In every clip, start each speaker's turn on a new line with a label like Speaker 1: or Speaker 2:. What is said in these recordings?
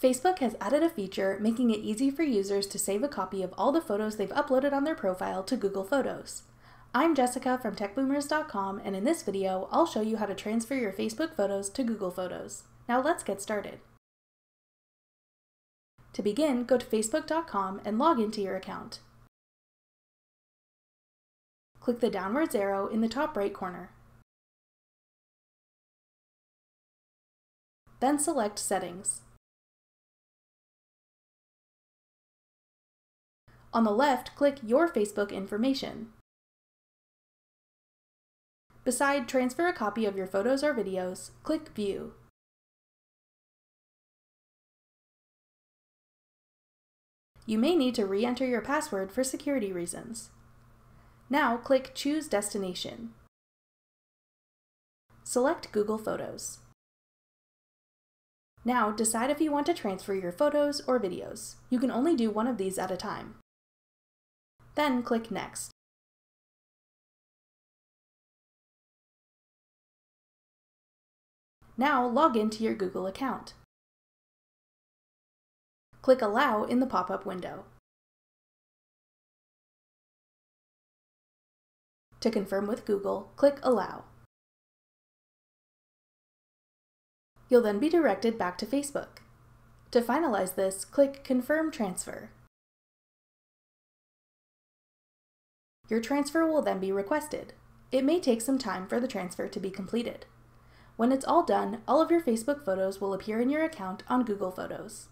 Speaker 1: Facebook has added a feature making it easy for users to save a copy of all the photos they've uploaded on their profile to Google Photos. I'm Jessica from TechBoomers.com and in this video, I'll show you how to transfer your Facebook photos to Google Photos. Now let's get started. To begin, go to Facebook.com and log into your account. Click the downwards arrow in the top right corner. Then select Settings. On the left, click Your Facebook information. Beside Transfer a copy of your photos or videos, click View. You may need to re-enter your password for security reasons. Now click Choose Destination. Select Google Photos. Now decide if you want to transfer your photos or videos. You can only do one of these at a time. Then click Next. Now log into your Google account. Click Allow in the pop-up window. To confirm with Google, click Allow. You'll then be directed back to Facebook. To finalize this, click Confirm Transfer. Your transfer will then be requested. It may take some time for the transfer to be completed. When it's all done, all of your Facebook photos will appear in your account on Google Photos.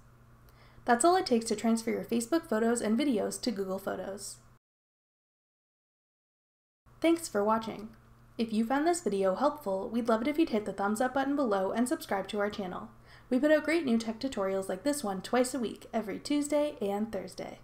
Speaker 1: That's all it takes to transfer your Facebook photos and videos to Google Photos. Thanks for watching. If you found this video helpful, we'd love it if you'd hit the thumbs up button below and subscribe to our channel. We put out great new tech tutorials like this one twice a week, every Tuesday and Thursday.